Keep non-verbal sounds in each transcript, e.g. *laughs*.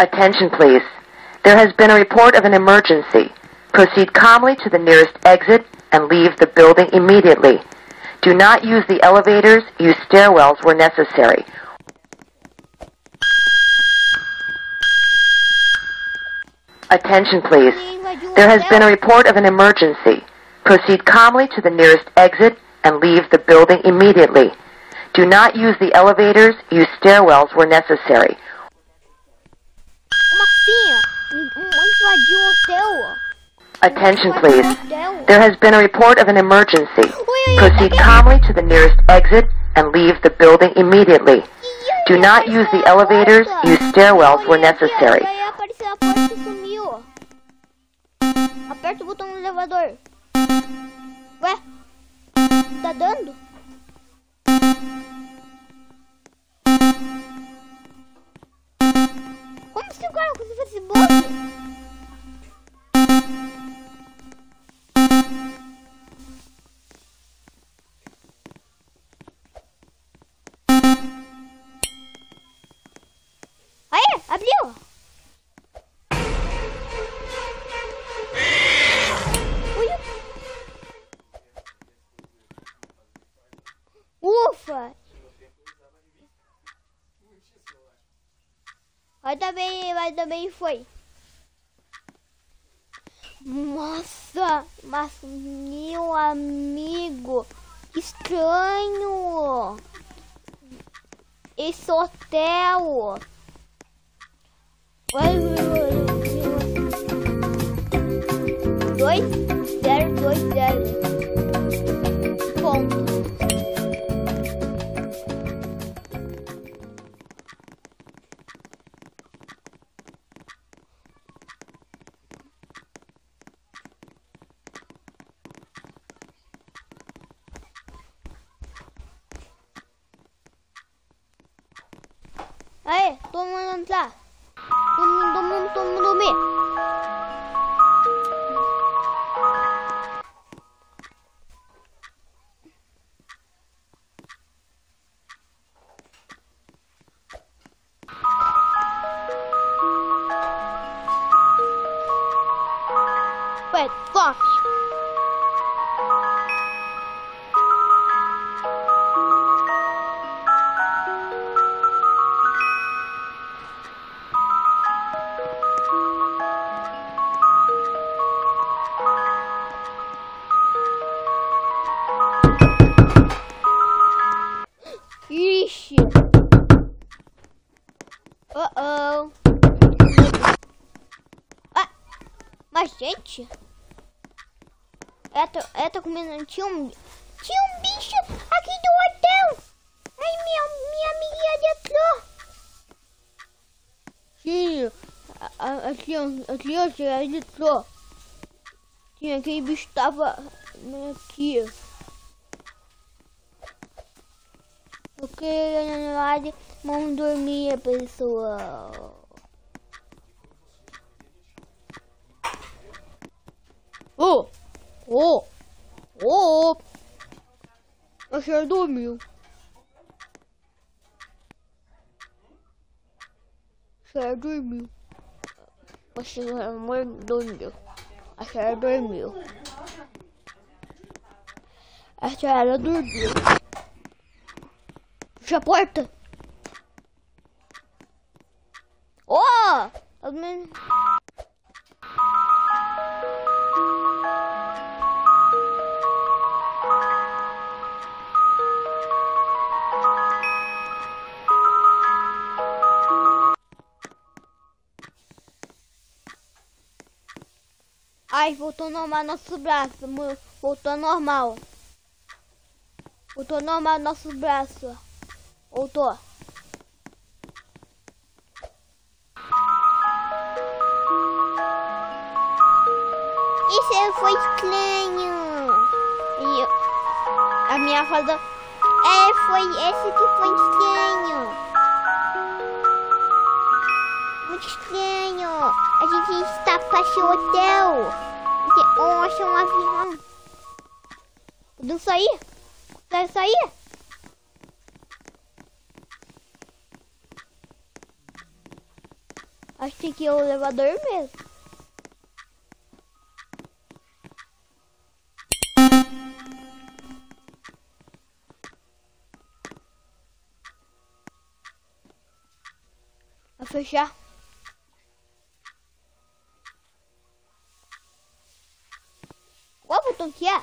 Attention, please. There has been a report of an emergency. Proceed calmly to the nearest exit and leave the building immediately. Do not use the elevators. Use stairwells where necessary. Attention, please. There has been a report of an emergency. Proceed calmly to the nearest exit and leave the building immediately. Do not use the elevators. Use stairwells where necessary. Attention, please. There has been a report of an emergency. Proceed calmly to the nearest exit and leave the building immediately. Do not use the elevators. Use stairwells where necessary. Aperta o botão do elevador. Ué? Tá dando? Como esse? Também, vai também foi. Nossa, mas meu amigo, estranho! Esse hotel! Oi, Dois, zero, dois, zero. Ela tá comendo. Tinha um, tinha um bicho aqui do hotel. Ai, minha, minha amiguinha entrou. Sim, a, criança, entrou. Tinha aquele bicho tava aqui. Ok, na verdade, vamos dormir, pessoal. Oh! Oh! Oh! A senhora dormiu. Senhora dormiu. A senhora mor- dormiu. A senhora dormiu. A senhora dormiu. Fecha a porta. Oh! Pelo Ai, voltou normal nosso braço. Voltou normal. Voltou normal nosso braço. Voltou. Isso foi estranho. E a minha falou, é, foi esse que foi estranho. Está para o hotel. Ou achar um avião. Tudo sair? Quer sair? Acho que tem que ir o elevador mesmo. Vai fechar. Qual botão que é?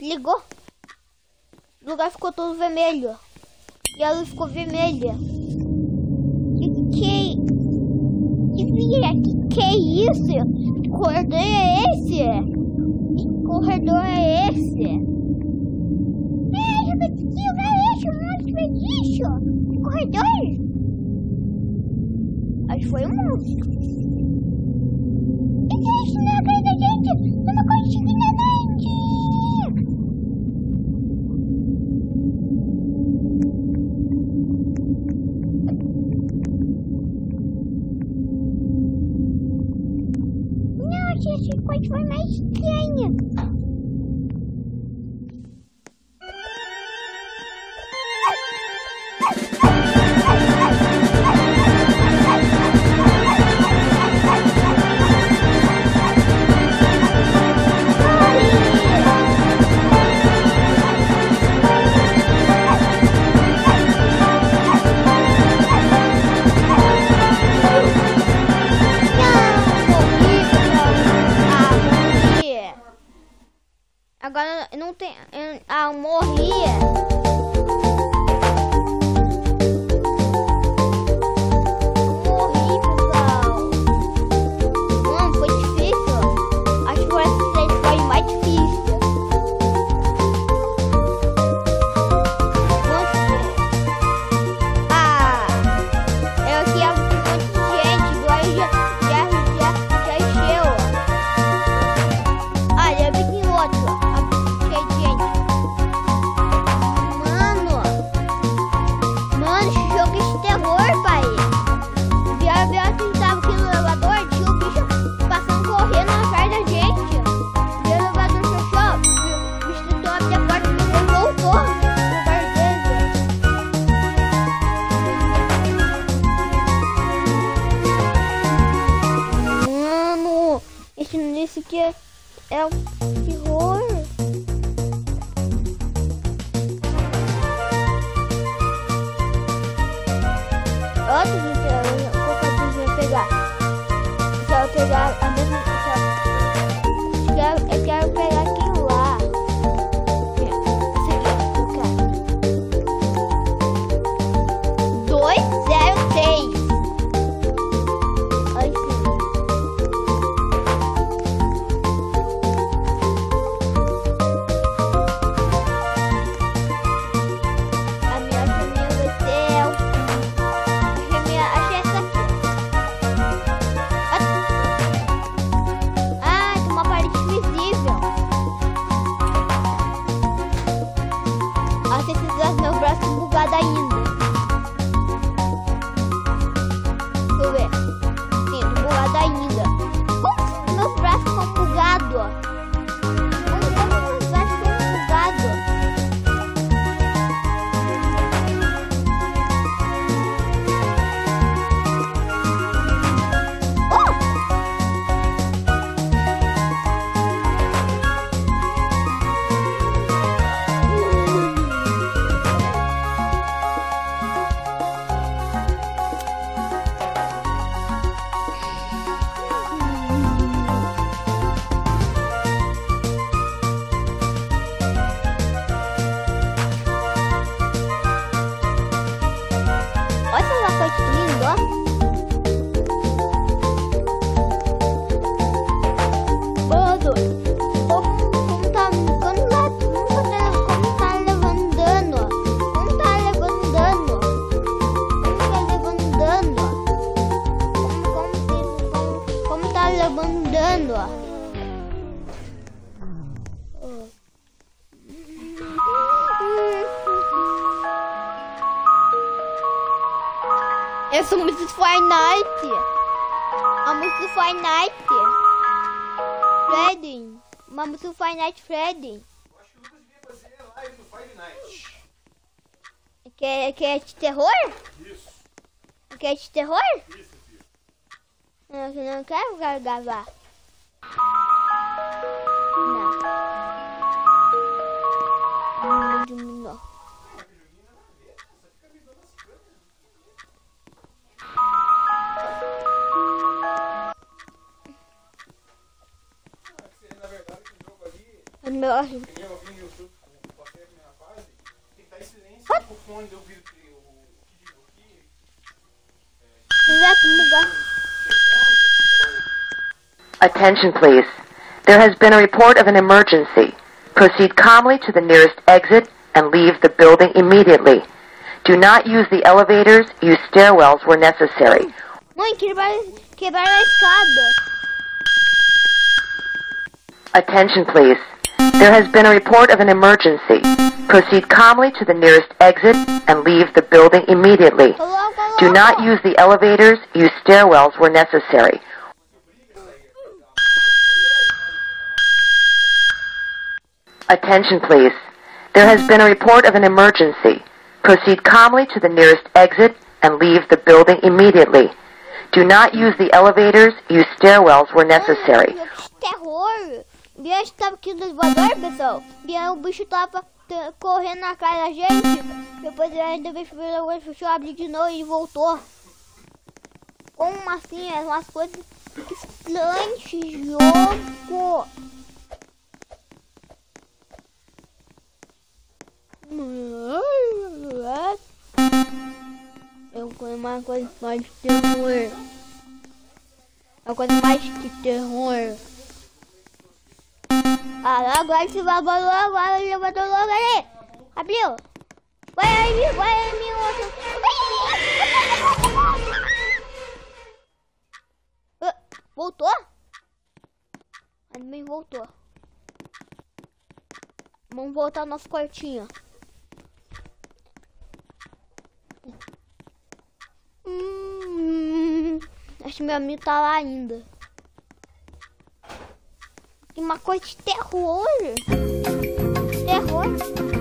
Ligou? O lugar ficou todo vermelho. E a luz ficou vermelha. Isso? Que corredor é esse? Que corredor é esse? É, que lugar é esse? Monstro é isso? Que corredor? Acho que foi um monstro. Esse aqui é, é um terror. Outro gente, que gente vai pegar? Só pegar a Freddy. Eu acho que o Lucas devia fazer live. Que é, que é de terror? Isso, Que é de terror? isso, filho. Não, eu não quero gravar. Não. Não, Lugar. Attention, please. There has been a report of an emergency. Proceed calmly to the nearest exit and leave the building immediately. Do not use the elevators. Use stairwells where necessary. Mãe, quebraram, quebraram a escada. Attention, please. There has been a report of an emergency. Proceed calmly to the nearest exit and leave the building immediately. Do not use the elevators. Use stairwells where necessary. Attention, please. There has been a report of an emergency. Proceed calmly to the nearest exit and leave the building immediately. Do not use the elevators. Use stairwells where necessary. Terror. Bia estava aqui no elevador, pessoal. Bia, o bicho tava correndo na cara da gente. Depois ele ainda veio o fechou, abriu de novo e voltou. Como assim? É umas coisas estranhas jogo. É uma coisa mais de terror. É uma coisa mais de terror. Ah, agora você vai agora, levantou logo ali. Abriu. Vai aí, vai aí, meu outro. *laughs* Ah, Voltou? Também voltou. Vamos voltar ao nosso quartinho. Hum, *laughs* acho que meu amigo tá lá ainda. Uma coisa de terror. Terror.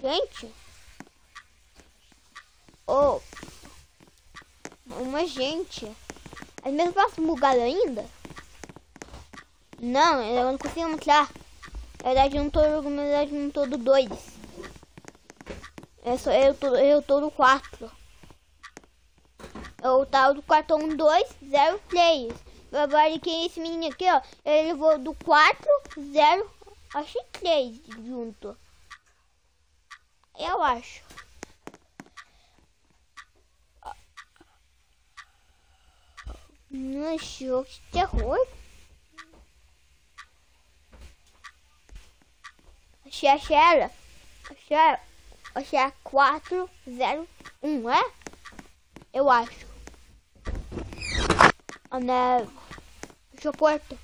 Gente. Oh, uma gente. As minhas passam bugadas ainda? Não, eu não consigo mostrar. Na verdade, eu não tô, na verdade, não tô do 2. Eu, sou, eu, tô, eu tô do 4. Eu tava do cartão 2, 0, 3. Agora que esse menino aqui, ó, ele levou do 4, 0, acho que 3 junto. Eu acho. Não jogo de terror. Achei, achei ela. Achei, achei a 401, é? Eu acho. A neve. Deixa a porta.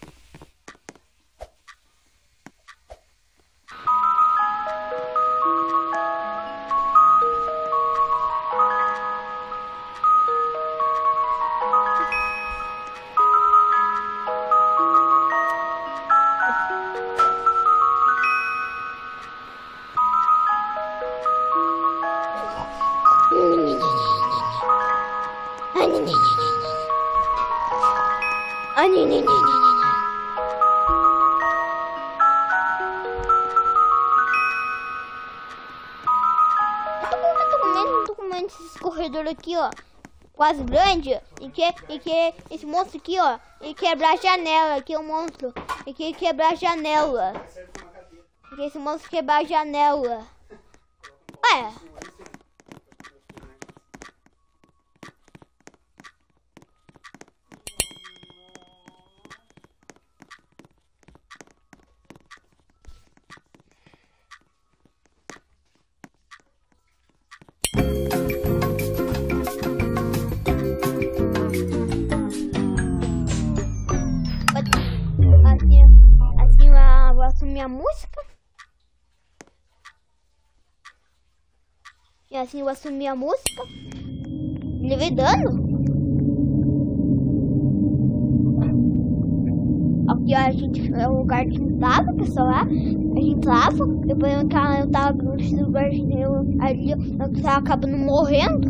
Tô comendo, tô comendo esse corredor aqui, ó. Quase grande. E que, e que esse monstro aqui, ó. E quebrar a janela. Aqui é um monstro. E que quebrar a janela. E que esse monstro quebrar a janela. Vou assumir a música. Levei dano. Aqui a gente é o lugar que tava, pessoal. A gente tava, depois eu tava, eu tava nesse lugar eu, ali, eu tava acabando morrendo.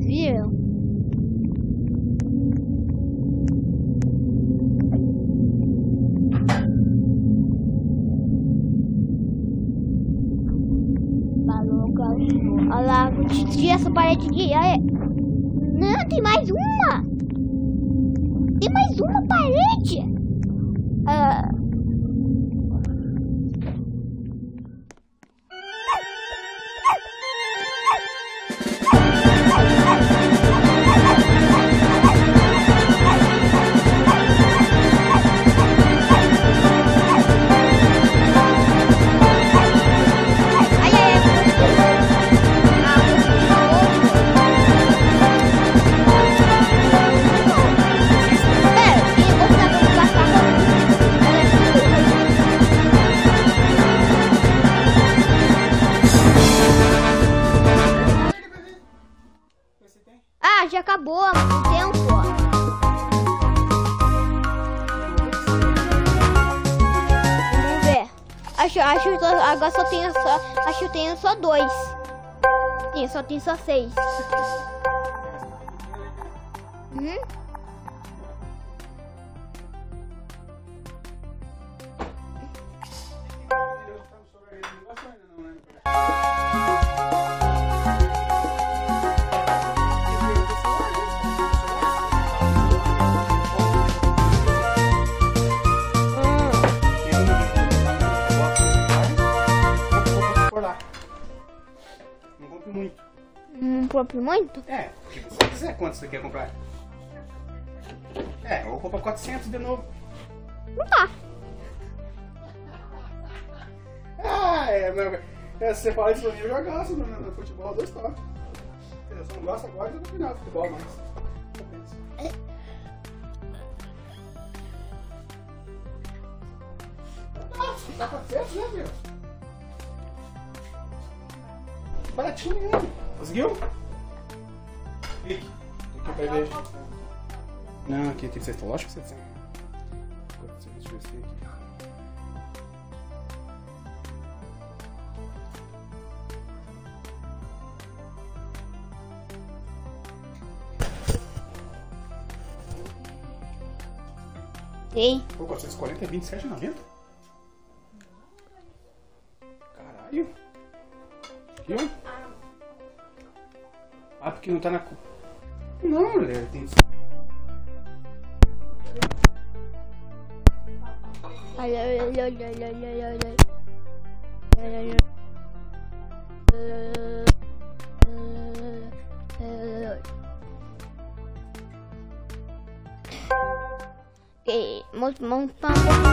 Viram? Tira essa parede de. Olha. Não, tem mais uma! Tem mais uma parede! Ah. Acho, acho agora só tenho só. Acho que tenho só dois. Sim, só tenho só seis. Uhum. Ele tá Não próprio muito? É, se você quiser, quanto você quer comprar? É, eu vou comprar 400 de novo. Não tá. Ah, é, meu, é, você falar isso pra mim, eu já gasto no, no futebol dois toques. Só não gosto agora do final do futebol, mas. Ah, tá 400, né, meu? Baratinho mesmo. Conseguiu? Clique. Aqui pra ver. Não, aqui tem que ser lógico que você tem. 400, deixa eu ver se aqui. Tem. Pô, 440 é 27,90? Ah, porque não tá na... co- Não, mulher, tem... Olha, olha, olha, olha, olha, olha, olha. Olha, olha. Ok,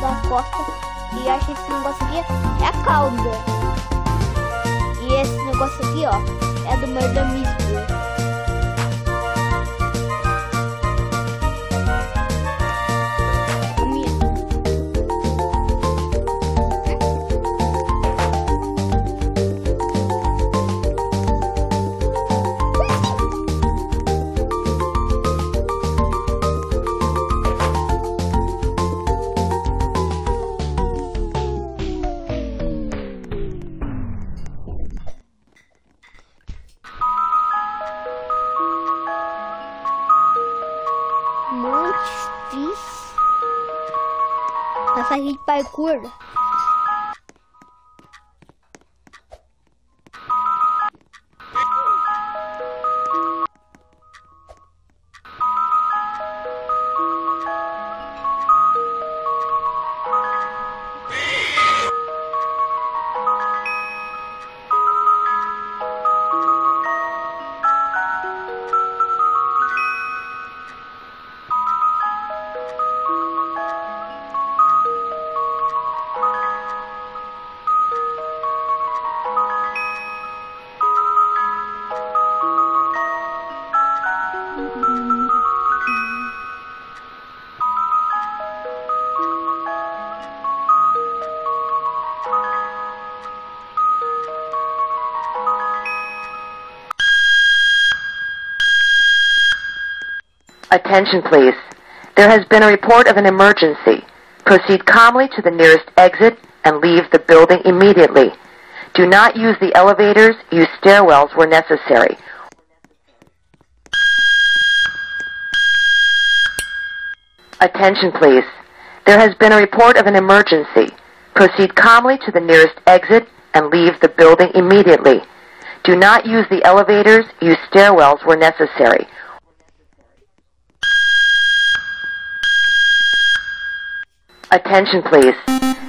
da costa. E que esse negócio aqui é a cauda. E esse negócio aqui, ó, é do Murder Mystery. Parkour. Attention, please. There has been a report of an emergency. Proceed calmly to the nearest exit and leave the building immediately. Do not use the elevators. Use stairwells where necessary. Attention, please. There has been a report of an emergency. Proceed calmly to the nearest exit and leave the building immediately. Do not use the elevators. Use stairwells where necessary. Attention, please.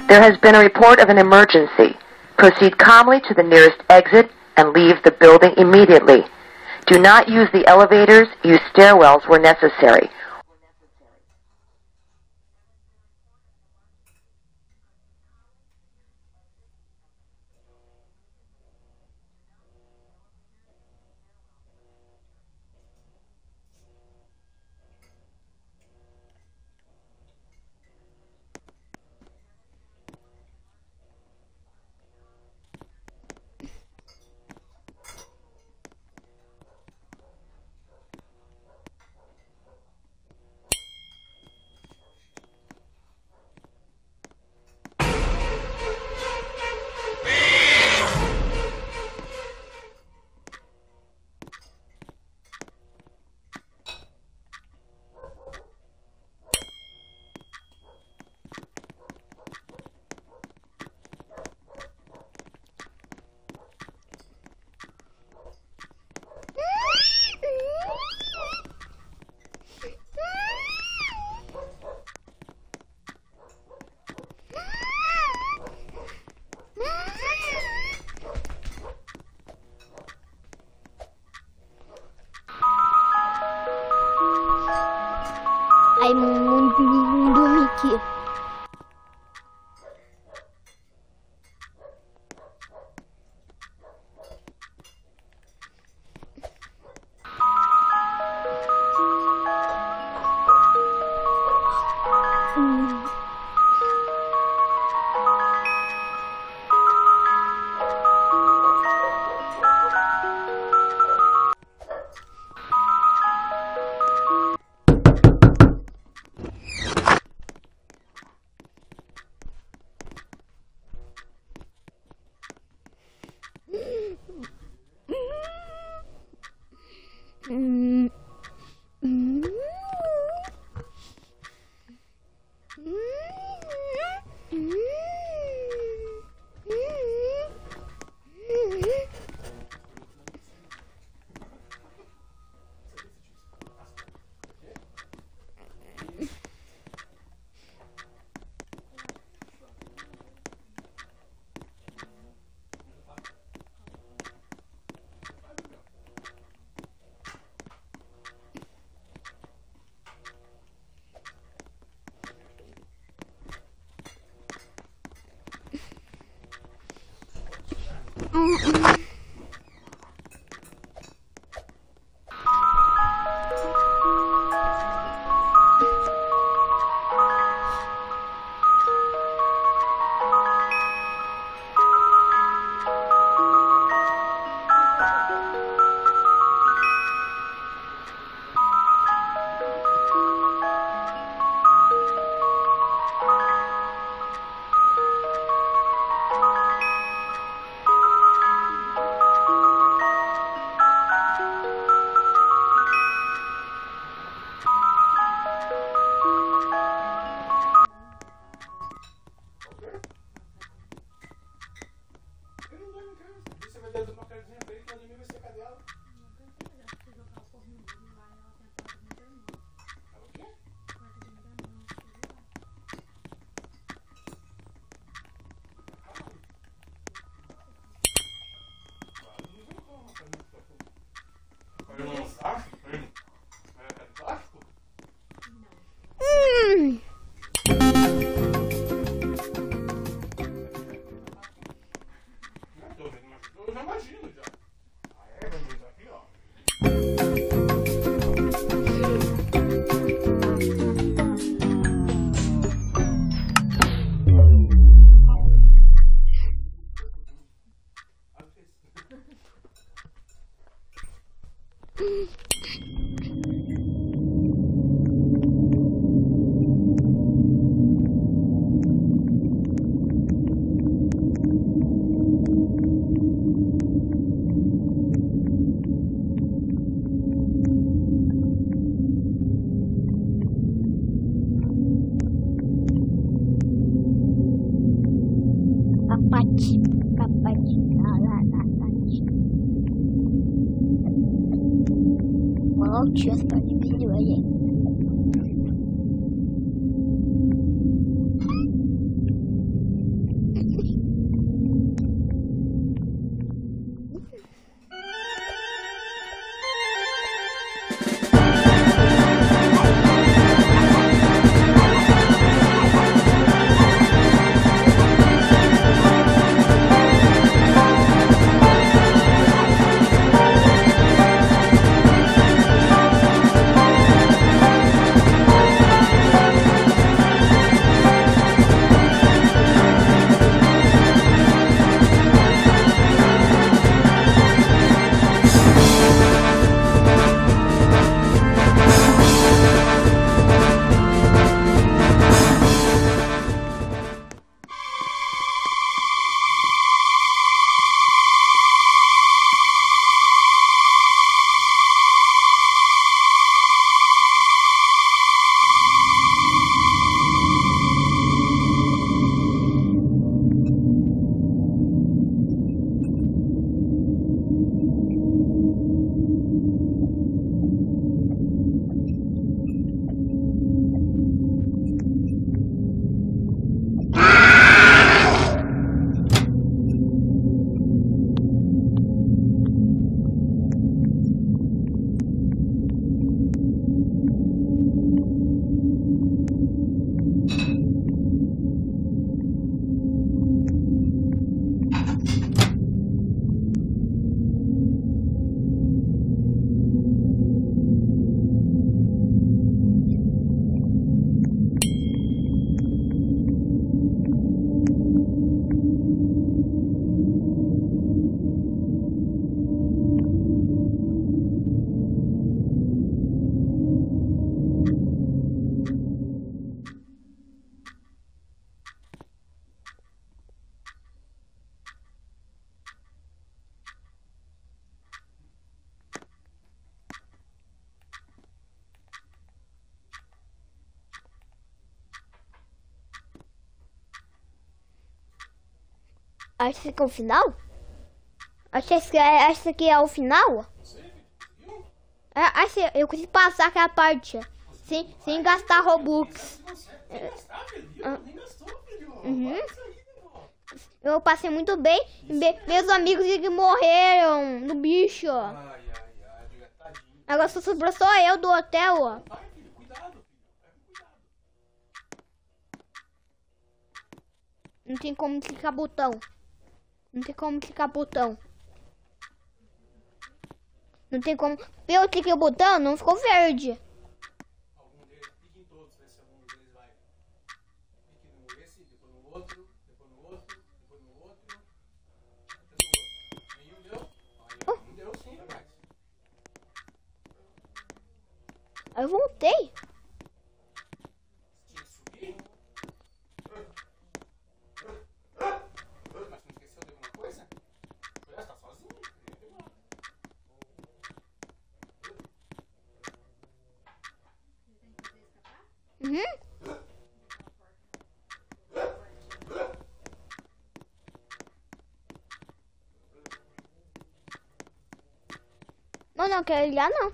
There has been a report of an emergency. Proceed calmly to the nearest exit and leave the building immediately. Do not use the elevators. Use stairwells where necessary. Ai, mundo Mm-mm. Acho que é o final? Acho que esse, acho que é o final? É, acho eu consegui passar aquela parte. Sem, sem gastar Robux. Uhum. Eu passei muito bem. Me- meus amigos que morreram no bicho. Agora só sobrou só eu do hotel. Não tem como clicar botão. Não tem como clicar botão. Não tem como. Eu cliquei o botão, não ficou verde. Algum deles, em todos, se algum deles vai. Pique no esse, depois no outro, depois no outro, depois no outro, até no outro. Nenhum deu? Um deu sim, rapaz. Aí eu voltei. Tinha que subir? Mas tu não esqueceu de alguma coisa? Olha, tá sozinho. ia demorar. Uhum. Não, não quero olhar não.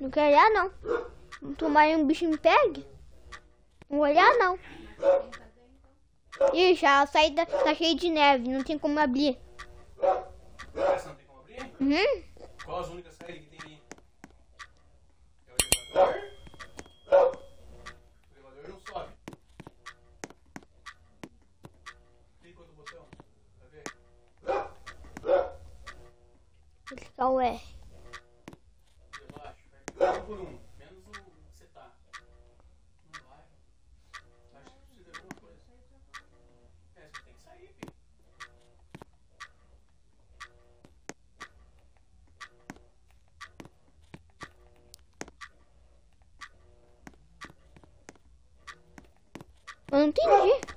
Não quero olhar não. Não tomar um bicho me pegue. Não vou olhar não. Ixi, a saída tá cheia de neve, não tem como abrir. Essa não tem como abrir? Uhum. Qual as únicas saídas que tem aí? É o elevador? O elevador não sobe. Clica outro botão. Pra ver. Vou clicar o R. Relaxa. Vai um por um. Menos o que você tá. Não vai. Acho que precisa de alguma coisa. É, você tem que sair, filho. Eu não entendi.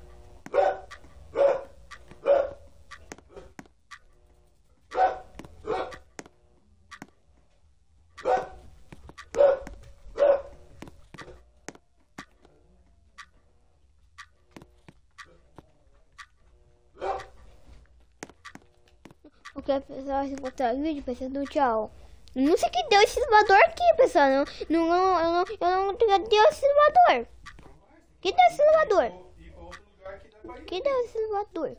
Ok, pessoal, se gostar do vídeo, pessoal, do tchau. Não sei que deu esse elevador aqui, pessoal. Não, não, não, eu não, eu não, deu esse elevador. Que deu esse elevador? E pra outro lugar que dá pra ir. Que deu esse elevador?